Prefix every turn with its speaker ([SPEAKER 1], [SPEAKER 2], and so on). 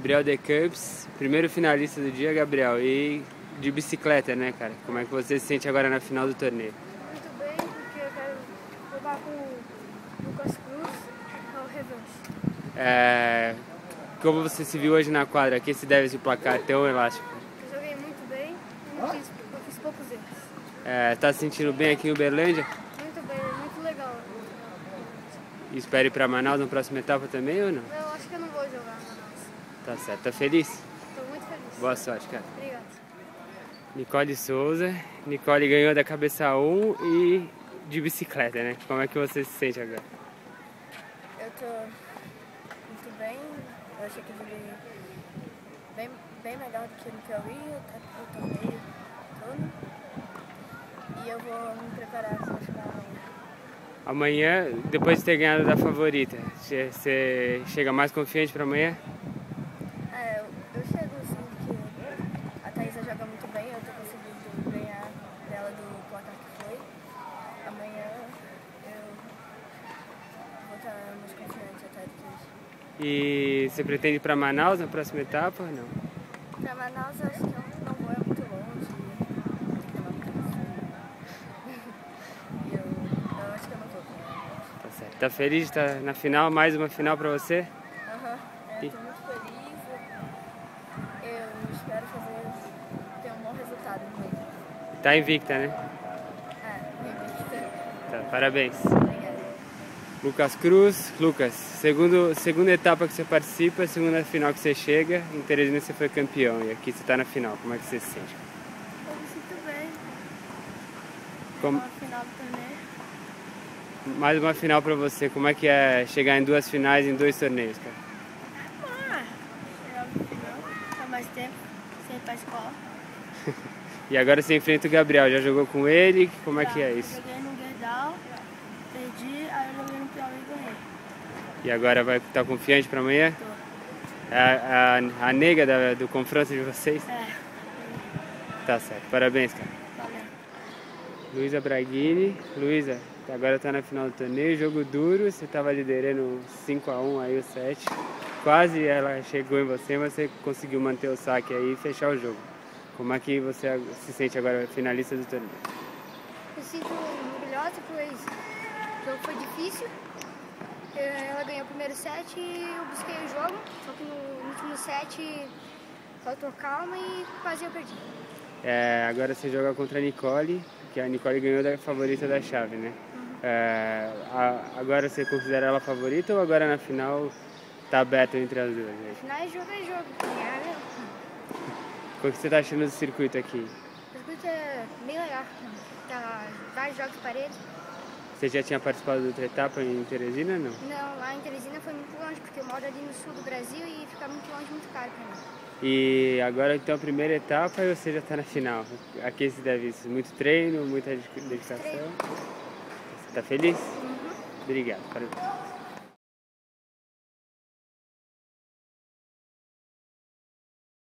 [SPEAKER 1] Gabriel De Camps, primeiro finalista do dia, Gabriel. E de bicicleta, né, cara? Como é que você se sente agora na final do torneio?
[SPEAKER 2] Muito bem, porque eu quero jogar com o Lucas Cruz ao revanche.
[SPEAKER 1] É, como você se viu hoje na quadra, a que se deve esse placar tão elástico?
[SPEAKER 2] Eu joguei muito bem e não fiz, eu fiz poucos erros.
[SPEAKER 1] É, tá se sentindo bem aqui em Uberlândia?
[SPEAKER 2] Muito bem, muito legal.
[SPEAKER 1] E espere pra Manaus na próxima etapa também ou não?
[SPEAKER 2] Não.
[SPEAKER 1] Tá certo. Tá feliz?
[SPEAKER 2] Estou muito feliz.
[SPEAKER 1] Boa sorte, cara.
[SPEAKER 2] Obrigado.
[SPEAKER 1] Nicole Souza. Nicole ganhou da cabeça 1 e de bicicleta, né? Como é que você se sente agora?
[SPEAKER 3] Eu tô muito bem. Eu achei que eu joguei bem, bem melhor do que no Piauí, o torneio todo. E eu vou me preparar para chegar amanhã.
[SPEAKER 1] Amanhã, depois de ter ganhado da favorita, você chega mais confiante para amanhã?
[SPEAKER 3] É, eu, eu chego assim, porque a Thaisa joga muito bem, eu tô conseguindo ganhar dela do placar que foi. Amanhã eu vou estar mais confiante até do que isso.
[SPEAKER 1] E você pretende ir para Manaus na próxima etapa ou não?
[SPEAKER 3] Pra Manaus eu acho que eu não vou, é muito longe. E eu, eu acho que eu não vou.
[SPEAKER 1] Tá certo. Tá feliz de estar na final? Mais uma final para você?
[SPEAKER 3] Aham, é,
[SPEAKER 1] E-
[SPEAKER 3] tô muito feliz. Eu espero fazer, ter um bom resultado no meio.
[SPEAKER 1] Tá invicta, né?
[SPEAKER 3] É, meio
[SPEAKER 1] Tá, parabéns. Lucas Cruz. Lucas, segundo, segunda etapa que você participa, segunda final que você chega. Em Teresina você foi campeão e aqui você tá na final. Como é que você se sente?
[SPEAKER 2] Eu me sinto bem.
[SPEAKER 1] Como-
[SPEAKER 2] Na final do torneio.
[SPEAKER 1] mais uma final para você. Como é que é chegar em duas finais em dois torneios, cara?
[SPEAKER 2] Ah, chegar no final. Mais tempo sem ir pra escola.
[SPEAKER 1] E agora você enfrenta o Gabriel. Já jogou com ele? Como é que é isso?
[SPEAKER 2] Joguei no perdi, aí eu joguei no Piauí e ganhei.
[SPEAKER 1] E agora vai estar confiante para amanhã?
[SPEAKER 2] Tô.
[SPEAKER 1] A, a, a nega da- do confronto de vocês?
[SPEAKER 2] É,
[SPEAKER 1] Tá certo. Parabéns, cara.
[SPEAKER 2] valeu.
[SPEAKER 1] Luísa Braghini. Luísa, agora tá na final do torneio, jogo duro, você tava liderando 5x1 aí o 7. Quase ela chegou em você, mas você conseguiu manter o saque aí e fechar o jogo. Como é que você se sente agora finalista do torneio?
[SPEAKER 2] Me sinto orgulhosa, pois o jogo foi difícil. Eh, Ela ganhou o primeiro set e eu busquei o jogo, só que no último set faltou calma e quase eu perdi.
[SPEAKER 1] É, agora você joga contra a Nicole, que a Nicole ganhou da favorita da chave, né? É, a- agora você considera ela favorita ou agora na final tá aberto entre as duas? né?
[SPEAKER 2] Final é jogo é jogo, ganhar é
[SPEAKER 1] O que você tá achando do circuito aqui?
[SPEAKER 2] O circuito é bem legal. Tá vários jogos de parede.
[SPEAKER 1] Você já tinha participado de outra etapa em Teresina não?
[SPEAKER 2] Não, lá em Teresina foi muito longe, porque eu moro ali no sul do Brasil e ficar muito longe muito caro pra mim.
[SPEAKER 1] E agora então a primeira etapa e você já está na final. A que se deve isso? Muito treino, muita dedicação?
[SPEAKER 2] Treino.
[SPEAKER 1] Você está feliz? Obrigado. Parabéns.